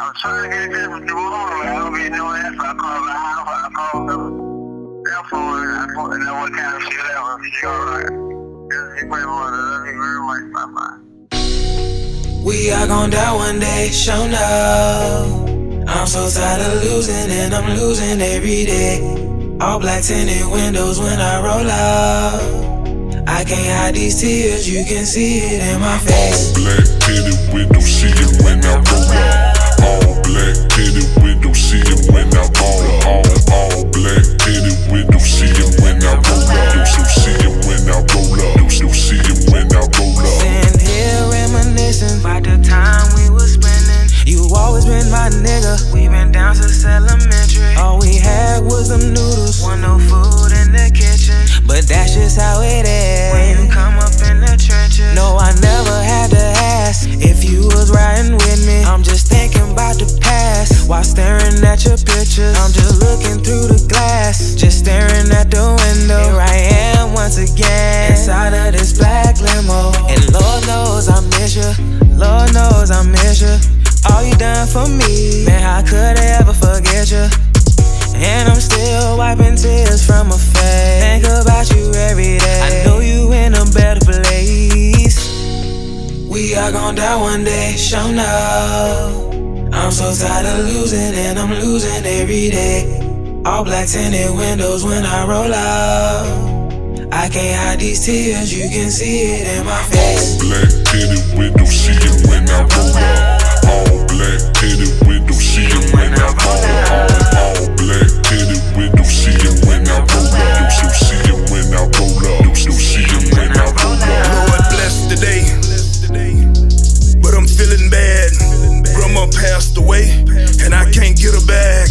I'm trying to get this the that, so I called my house. I called. Therefore, I what kind of shit that was. She. Love you very much. Bye bye. We are gonna die one day, show no. I'm so tired of losing and I'm losing every day. All black tinted windows when I roll out. I can't hide these tears, you can see it in my face. Black tinted windows, see it when I roll out. All black tinted windows, see when I roll out. All, black tinted windows, see when I roll out. You see when I roll so see when I roll out. Sitting here reminiscing about the time we spending. You always been my nigga. We been down since elementary. All we had was them noodles. Want no food in the kitchen. But that's just how it is. While staring at your pictures. I'm just looking through the glass, just staring at the window. Here I am once again inside of this black limo. And Lord knows I miss you. Lord knows I miss you. All you done for me, man, how could I ever forget you? And I'm still wiping tears from my face. Think about you every day. I know you in a better place. We are gonna die one day, show no. I'm so tired of losing and I'm losing every day. All black tinted windows when I roll out. I can't hide these tears, you can see it in my face. Black tinted windows, see it when away, and I can't get her back.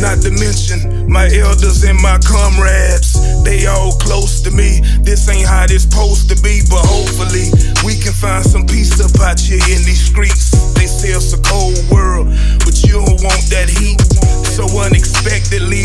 Not to mention my elders and my comrades. They all close to me. This ain't how this supposed to be, but hopefully we can find some peace up out here in these streets. They say it's a cold world, but you don't want that heat. So unexpectedly,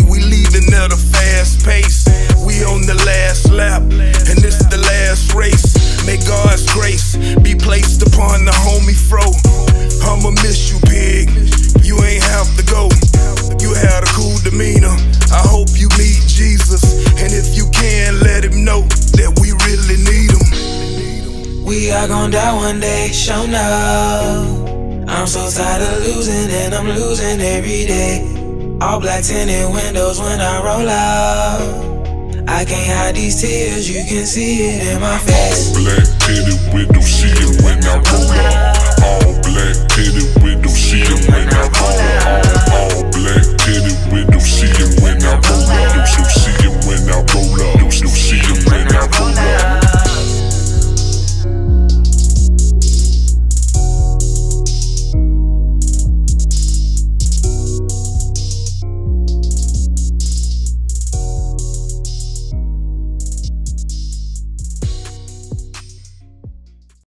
we are gonna die one day, show no. I'm so tired of losing and I'm losing every day. All black tinted windows when I roll out. I can't hide these tears, you can see it in my face. All black tinted windows, see it when I roll out. All black tinted